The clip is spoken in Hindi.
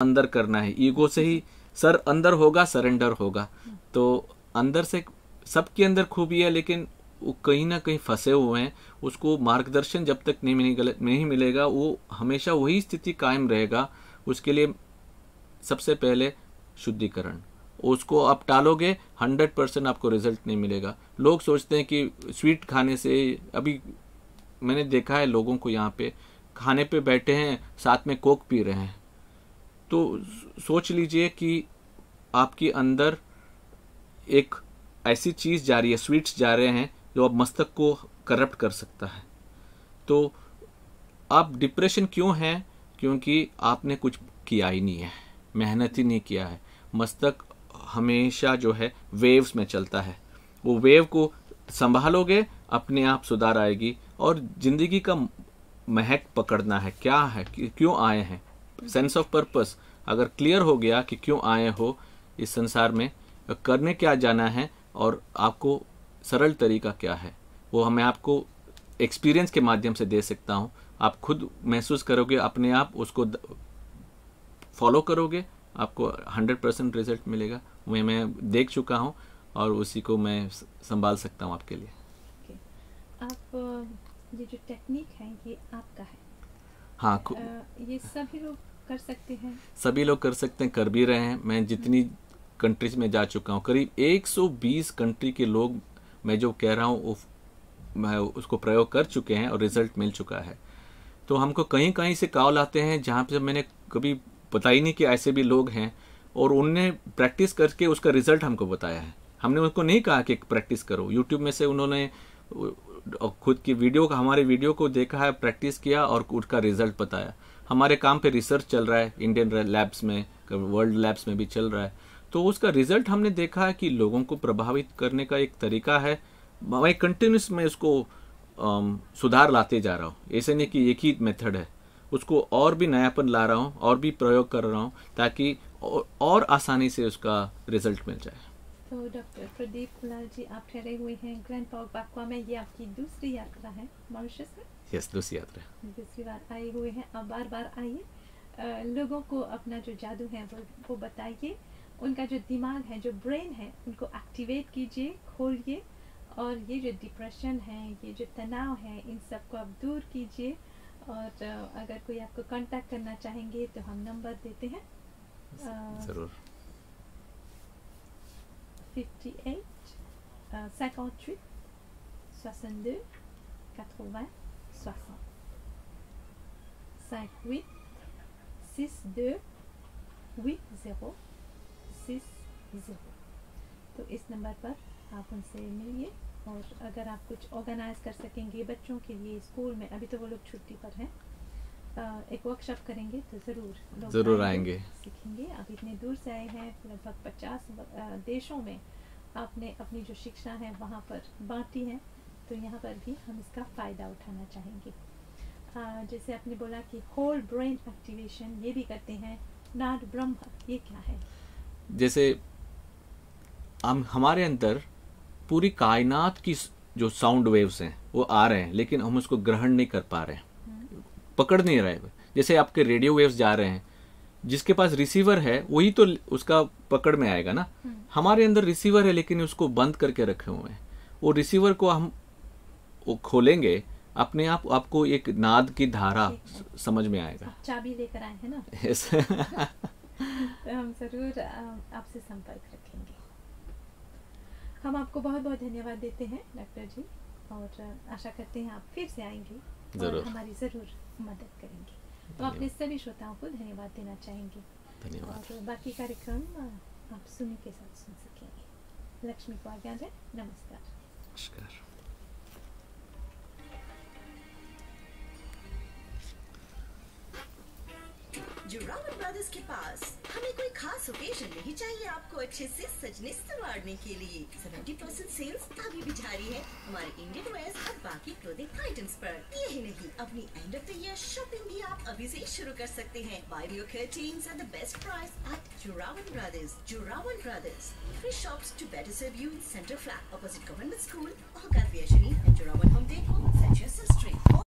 अंदर करना है। ईगो से ही सर अंदर होगा, सरेंडर होगा। तो अंदर से सबके अंदर खूबी है, लेकिन वो कहीं ना कहीं फंसे हुए हैं। उसको मार्गदर्शन जब तक नहीं मिलेगा नहीं मिलेगा, वो हमेशा वही स्थिति कायम रहेगा। उसके लिए सबसे पहले शुद्धिकरण। उसको आप टालोगे, हंड्रेड परसेंट आपको रिज़ल्ट नहीं मिलेगा। लोग सोचते हैं कि स्वीट खाने से, अभी मैंने देखा है लोगों को यहाँ पे, खाने पे बैठे हैं, साथ में कोक पी रहे हैं। तो सोच लीजिए कि आपके अंदर एक ऐसी चीज़ जा रही है स्वीट्स जा रहे हैं, जो आप मस्तक को करप्ट कर सकता है। तो आप डिप्रेशन क्यों हैं? क्योंकि आपने कुछ किया ही नहीं है, मेहनत ही नहीं किया है। मस्तक हमेशा जो है वेव्स में चलता है। वो वेव को संभालोगे, अपने आप सुधार आएगी, और ज़िंदगी का महक पकड़ना है। क्या है? क्यों आए हैं? सेंस ऑफ़ पर्पस अगर क्लियर हो गया कि क्यों आए हो इस संसार में, करने क्या जाना है और आपको सरल तरीका क्या है? वो हमें आपको एक्सपीरियंस के माध्यम से दे सकता हूँ। आप खुद महसूस करोगे, अपने आप उसको फॉलो करोगे, आपको हंड्रेड परसेंट रिज़ल्ट मिलेगा। मैं मैं देख चुका हूँ और उसी को मैं संभाल सकता हूँ आपके लिए। Okay. आप, ये जो टेक्निक है, ये आपका है? हाँ ये सभी लोग कर सकते हैं। सभी लोग कर सकते हैं कर भी रहे हैं। मैं जितनी कंट्रीज़ में जा चुका हूँ करीब 120 कंट्री के लोग मैं जो कह रहा हूँ मैं उसको प्रयोग कर चुके हैं और रिज़ल्ट मिल चुका है। तो हमको कहीं कहीं से कॉल आते हैं जहाँ पे मैंने कभी पता ही नहीं कि ऐसे भी लोग हैं और उनने प्रैक्टिस करके उसका रिज़ल्ट हमको बताया है। हमने उनको नहीं कहा कि प्रैक्टिस करो। यूट्यूब में से उन्होंने खुद की वीडियो का हमारे वीडियो को देखा है प्रैक्टिस किया और उसका रिज़ल्ट बताया। हमारे काम पे रिसर्च चल रहा है इंडियन लैब्स में वर्ल्ड लैब्स में भी चल रहा है। तो उसका रिज़ल्ट हमने देखा है कि लोगों को प्रभावित करने का एक तरीका है। मैं कंटिन्यूस में उसको आम, सुधार लाते जा रहा हूँ। ऐसे नहीं कि एक ही मेथड है। उसको और भी नयापन ला रहा हूँ और भी प्रयोग कर रहा हूँ ताकि और, और आसानी से उसका रिज़ल्ट मिल जाए। तो डॉक्टर प्रदीप कुलाल जी आप ठहरे हुए हैं ग्रैंड पार्क बाकुआ में। ये आपकी दूसरी यात्रा है मॉरिशस में? यस दूसरी यात्रा दूसरी बार आए हुए हैं। अब बार बार आइए। लोगों को अपना जो जादू है वो वो बताइए। उनका जो दिमाग है जो ब्रेन है उनको एक्टिवेट कीजिए खोलिए। और ये जो डिप्रेशन है ये जो तनाव है इन सबको आप दूर कीजिए। और अगर कोई आपको कांटेक्ट करना चाहेंगे तो हम नंबर देते हैं। ज़रूर। 58 58 62 80 60 58 62 80 60 तो इस नंबर पर आप उनसे मिलिए और अगर आप कुछ ऑर्गेनाइज कर सकेंगे बच्चों के लिए स्कूल में, अभी तो वो लोग छुट्टी पर हैं। एक वर्कशॉप करेंगे तो ज़रूर ज़रूर आएँगे सीखेंगे। आप इतने दूर से आए हैं लगभग पचास देशों में आपने अपनी जो शिक्षा है वहाँ पर बांटी है तो यहाँ पर भी हम इसका फ़ायदा उठाना चाहेंगे। आ, जैसे आपने बोला कि होल ब्रेन एक्टिवेशन ये भी करते हैं। नाद ब्रह्म ये क्या है? जैसे हम हमारे अंदर पूरी कायनात की जो साउंड वेव्स हैं वो आ रहे हैं लेकिन हम उसको ग्रहण नहीं कर पा रहे हैं। पकड़ नहीं रहे जैसे आपके रेडियो वेव्स जा रहे हैं जिसके पास रिसीवर है वही तो उसका पकड़ में आएगा ना। हमारे अंदर रिसीवर है लेकिन उसको बंद करके रखे हुए हैं। वो रिसीवर को हम वो खोलेंगे अपने आप आपको एक नाद की धारा समझ में आएगा। चाबी लेकर आए हैं ना? Yes. तो हम ज़रूर आपसे संपर्क रखेंगे। हम आपको बहुत बहुत धन्यवाद देते हैं डॉक्टर जी। और आशा करते हैं आप फिर से आएँगे और हमारी ज़रूर मदद करेंगे। तो अपने सभी श्रोताओं को धन्यवाद देना चाहेंगे। धन्यवाद। और बाकी कार्यक्रम आप सुनी के साथ सुन सकेंगे। लक्ष्मी को आज्ञा नमस्कार। नमस्कार। जुरावन ब्रदर्स के पास हमें कोई खास ओकेजन नहीं चाहिए आपको अच्छे से सजने संवारने के लिए। 70 परसेंट सेल्स अभी भी जारी है। हमारे इंडियन वेयर और बाकी क्लोथिंग आइटम्स पर। यही नहीं अपनी end of the year shopping भी आप अभी से शुरू कर सकते हैं। Buy your at the best price at Juravan Brothers Juravan Brothers serve you in Center Flat opposite Government School, Ohakath Viashini and Jurawan Home Decor, Sanchez Street.